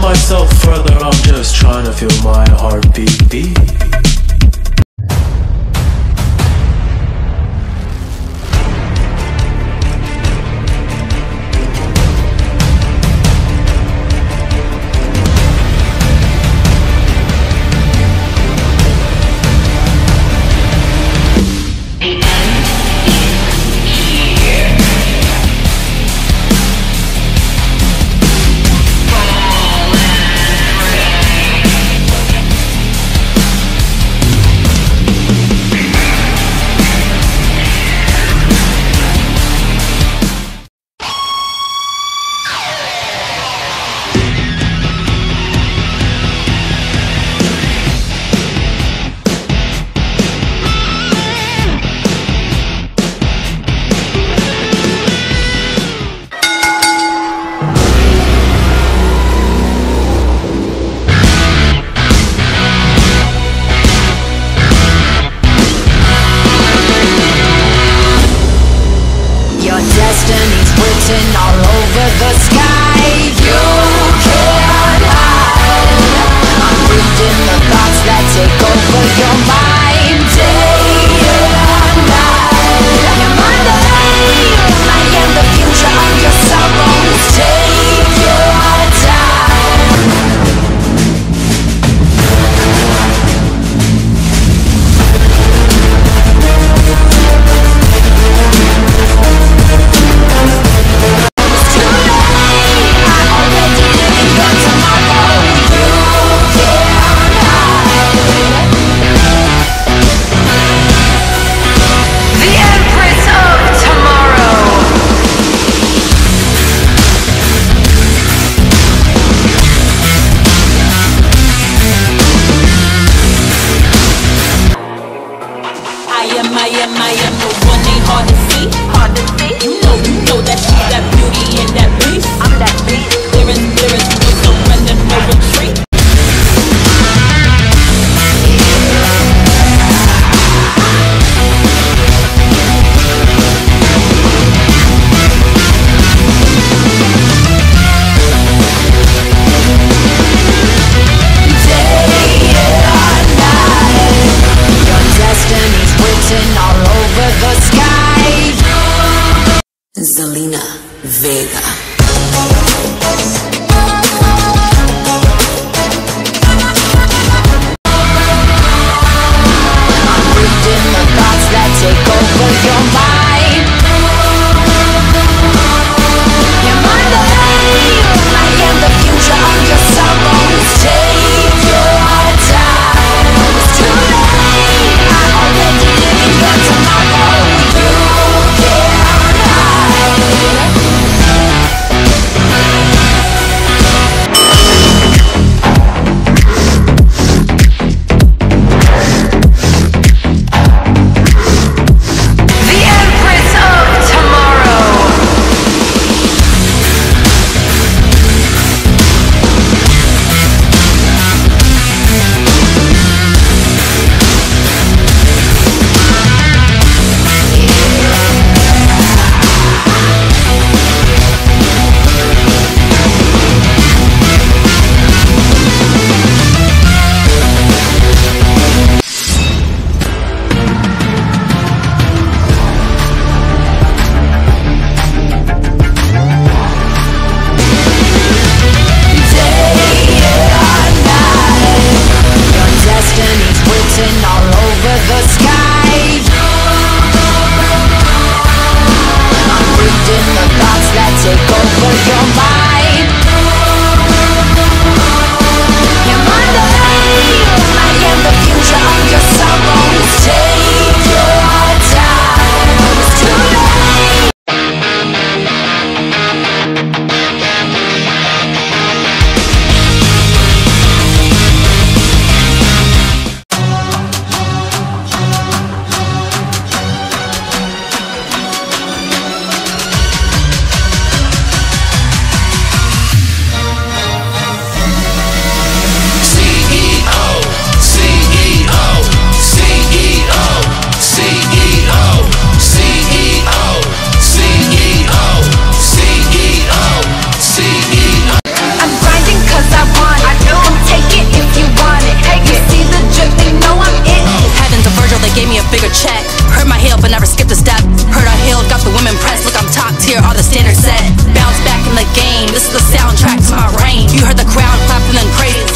myself further, I'm just trying to feel my heartbeat beat. Carolina Vega.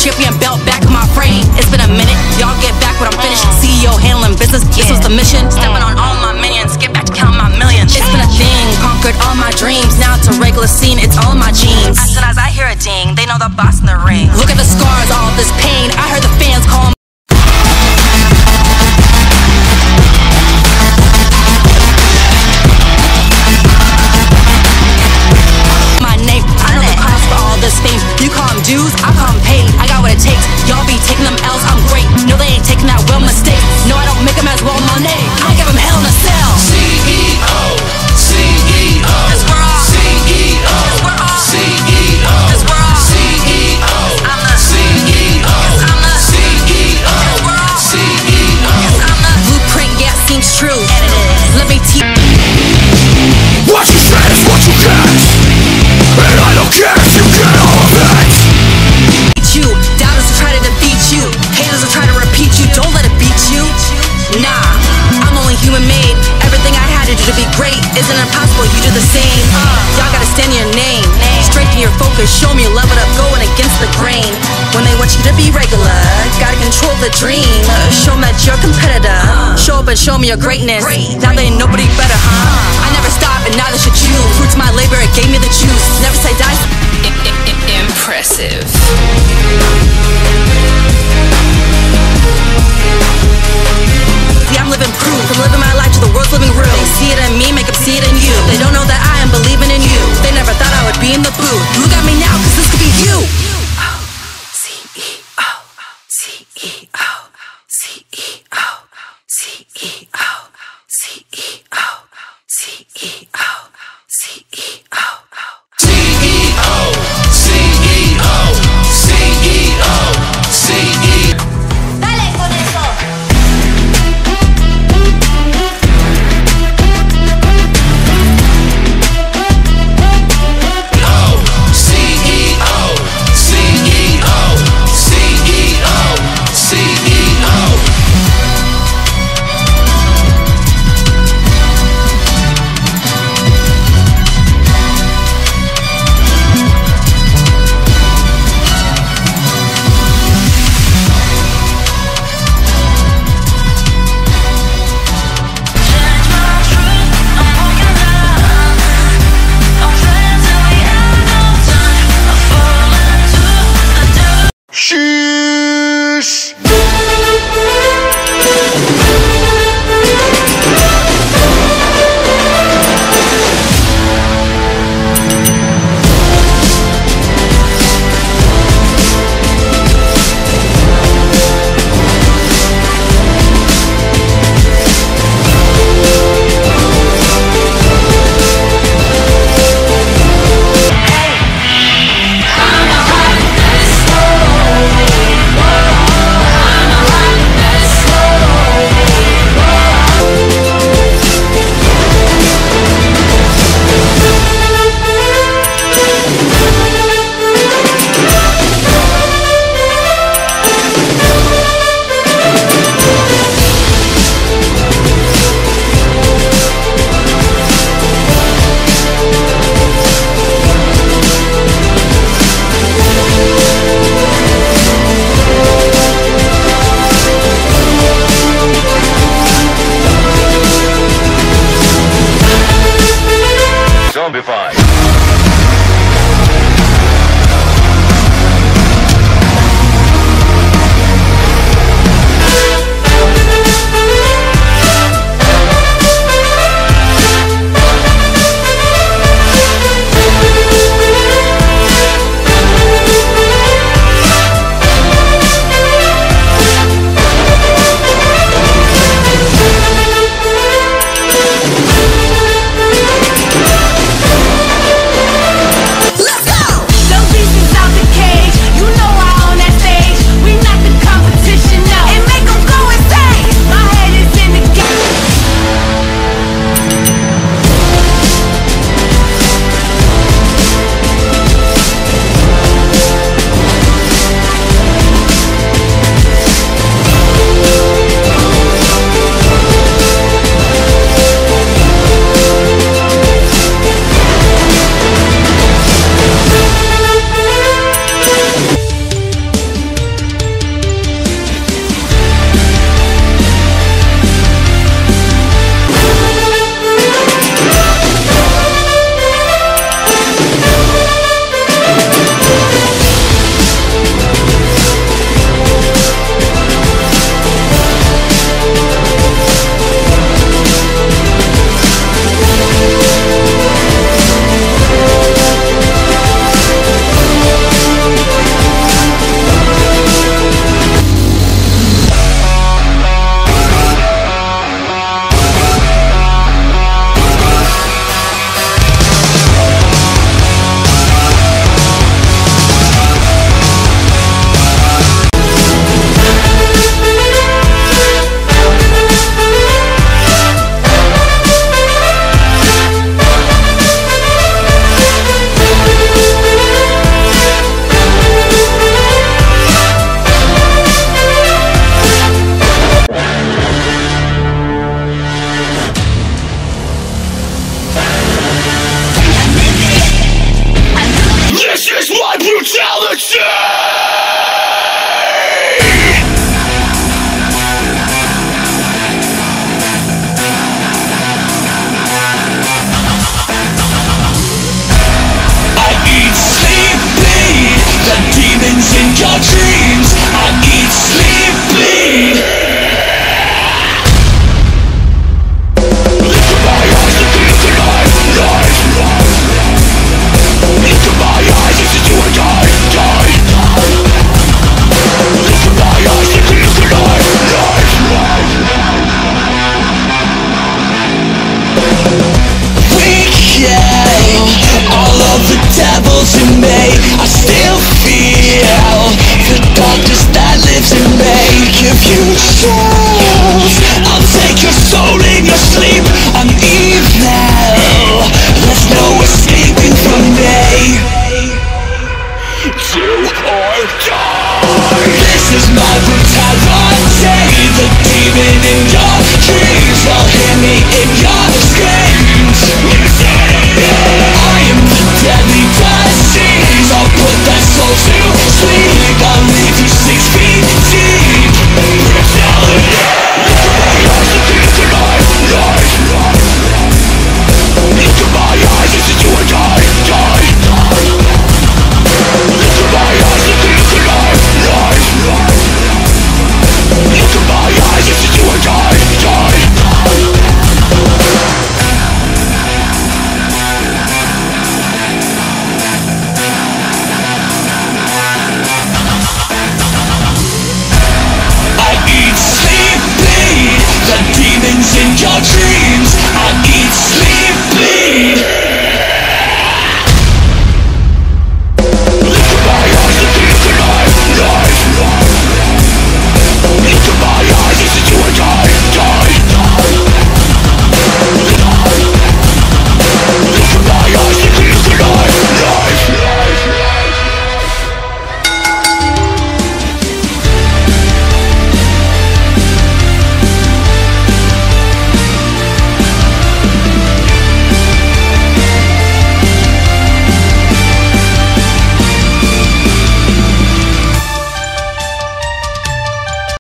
champion belt back in my frame. It's been a minute, y'all get back when I'm finished. Mm. CEO handling business, this was the mission. Stepping mm. on all my minions, get back to count my millions. It's been a thing, conquered all my dreams. Now it's a regular scene, it's all in my jeans. As soon as I hear a ding, they know the boss in the ring. Look at the scars, all this pain. I heard the fans call the dream. Show them that you're a competitor. Show up and show me your greatness. Now they ain't nobody better, huh? I never stop and neither should you. Fruits my labor, it gave me the juice. Never say die. Impressive. See, I'm living proof. I'm living my life to the world's living room. They see it in me, make them see it in you. They don't know that I am believing in you. They never thought I would be in the booth. Look at me now, cause this could be you.